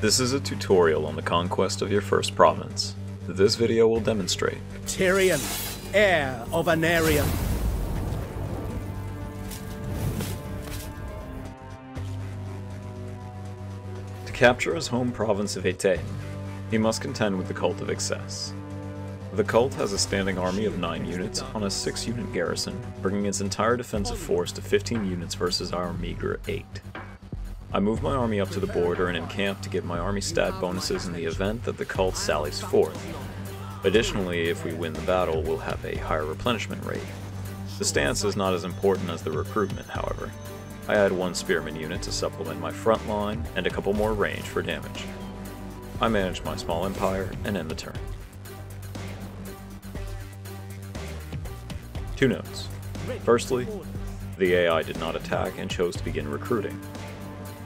This is a tutorial on the conquest of your first province. This video will demonstrate. Tyrion, heir of Aenarion. To capture his home province of Eataine, he must contend with the Cult of Excess. The cult has a standing army of 9 units on a 6 unit garrison, bringing its entire defensive force to 15 units versus our meager 8. I move my army up to the border and encamp to get my army stat bonuses in the event that the cult sallies forth. Additionally, if we win the battle, we'll have a higher replenishment rate. The stance is not as important as the recruitment, however. I add one spearman unit to supplement my front line, and a couple more range for damage. I manage my small empire and end the turn. Two notes. Firstly, the AI did not attack and chose to begin recruiting.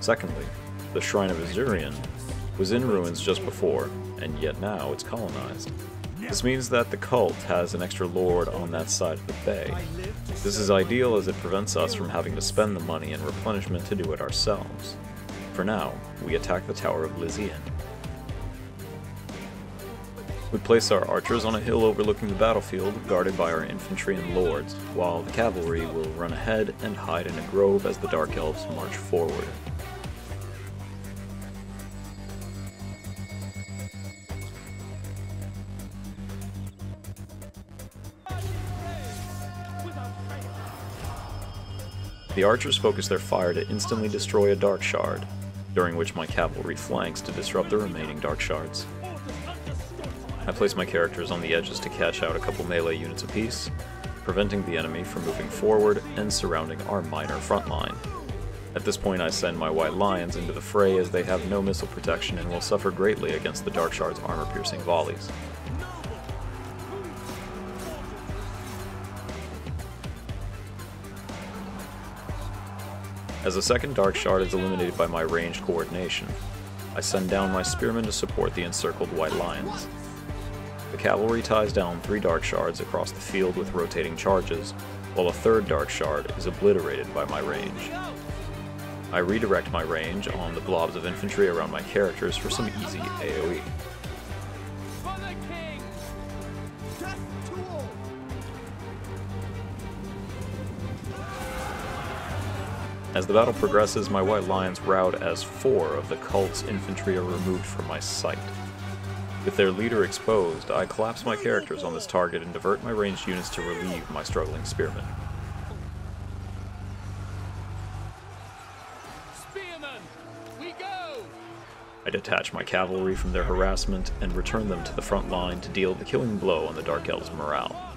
Secondly, the Shrine of Asuryan was in ruins just before, and yet now it's colonized. This means that the cult has an extra lord on that side of the bay. This is ideal as it prevents us from having to spend the money and replenishment to do it ourselves. For now, we attack the Tower of Lysean. We place our archers on a hill overlooking the battlefield, guarded by our infantry and lords, while the cavalry will run ahead and hide in a grove as the Dark Elves march forward. The archers focus their fire to instantly destroy a Dark Shard, during which my cavalry flanks to disrupt the remaining Dark Shards. I place my characters on the edges to catch out a couple melee units apiece, preventing the enemy from moving forward and surrounding our minor front line. At this point I send my White Lions into the fray as they have no missile protection and will suffer greatly against the Dark Shard's armor-piercing volleys. As the second Dark Shard is eliminated by my ranged coordination, I send down my Spearmen to support the encircled White Lions. The cavalry ties down three Dark Shards across the field with rotating charges, while a third Dark Shard is obliterated by my range. I redirect my range on the blobs of infantry around my characters for some easy AoE. As the battle progresses, my White Lions rout as four of the cult's infantry are removed from my sight. With their leader exposed, I collapse my characters on this target and divert my ranged units to relieve my struggling spearmen. Spearmen, we go! I detach my cavalry from their harassment and return them to the front line to deal the killing blow on the Dark Elves' morale.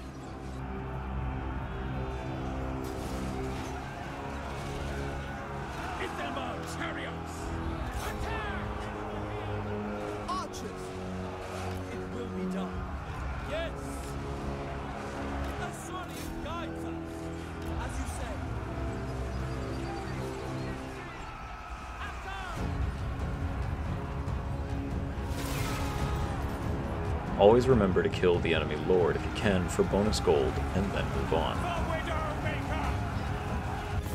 Always remember to kill the enemy lord if you can for bonus gold, and then move on.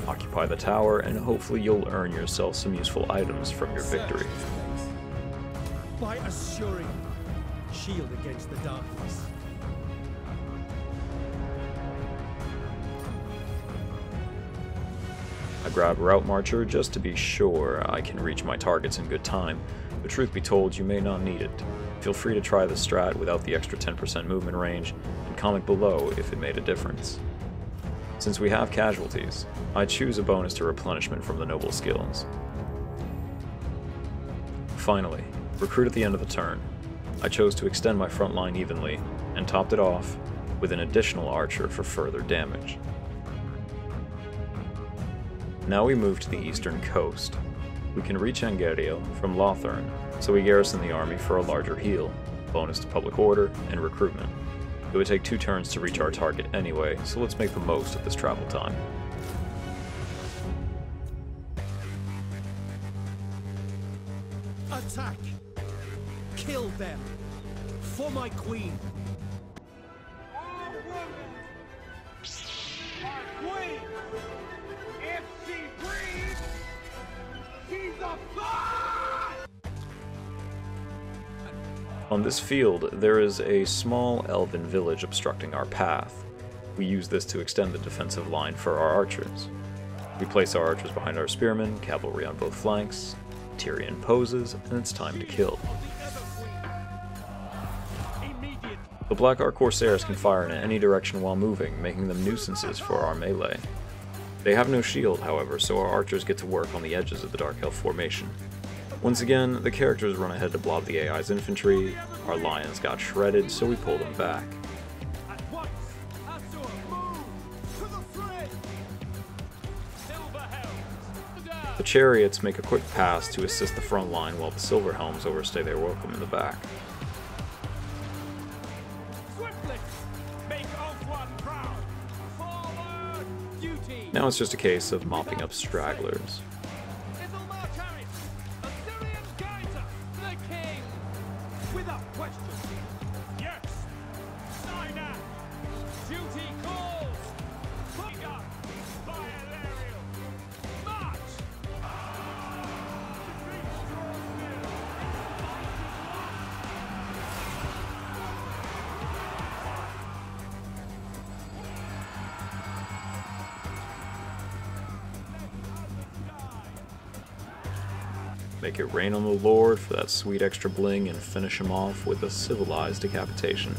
Occupy the tower, and hopefully you'll earn yourself some useful items from your victory. By assuring shield against the darkness. I grab Route Marcher just to be sure I can reach my targets in good time, but truth be told, you may not need it. Feel free to try the strat without the extra 10% movement range, and comment below if it made a difference. Since we have casualties, I choose a bonus to replenishment from the noble skills. Finally, recruit at the end of the turn. I chose to extend my front line evenly, and topped it off with an additional archer for further damage. Now we move to the eastern coast. We can reach Angerrial from Lothern, so we garrison the army for a larger heal, bonus to public order, and recruitment. It would take two turns to reach our target anyway, so let's make the most of this travel time. Attack! Kill them! For my queen! Queen! On this field, there is a small elven village obstructing our path. We use this to extend the defensive line for our archers. We place our archers behind our spearmen, cavalry on both flanks, Tyrion poses, and it's time to kill. The Black Blackheart Corsairs can fire in any direction while moving, making them nuisances for our melee. They have no shield, however, so our archers get to work on the edges of the Dark Elf formation. Once again, the characters run ahead to blob the AI's infantry, our lions got shredded, so we pull them back. The chariots make a quick pass to assist the front line while the silver helms overstay their welcome in the back. Now it's just a case of mopping up stragglers. Make it rain on the Lord for that sweet extra bling and finish him off with a civilized decapitation.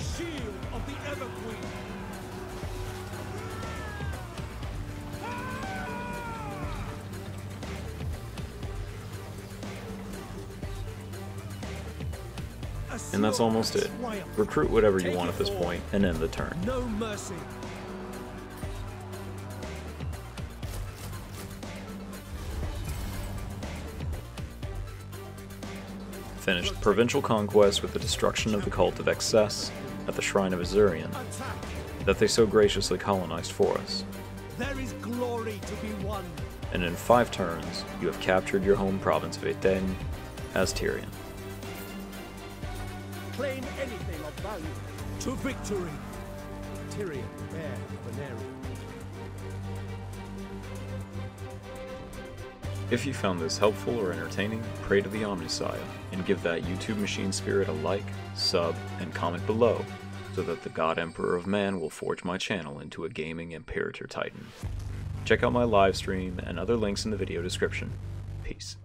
Shield of the Everqueen. And that's almost it. Recruit whatever you want at this point and end the turn. No mercy. Finished provincial conquest with the destruction of the cult of excess at the shrine of Asuryan that they so graciously colonized for us. There is glory to be won. And in five turns, you have captured your home province of Eataine as Tyrion. Claim anything of value. To victory. Tyrion, heir of Aenarion. If you found this helpful or entertaining, pray to the Omnissiah and give that YouTube machine spirit a like, sub, and comment below so that the God Emperor of Man will forge my channel into a gaming Imperator Titan. Check out my live stream and other links in the video description. Peace.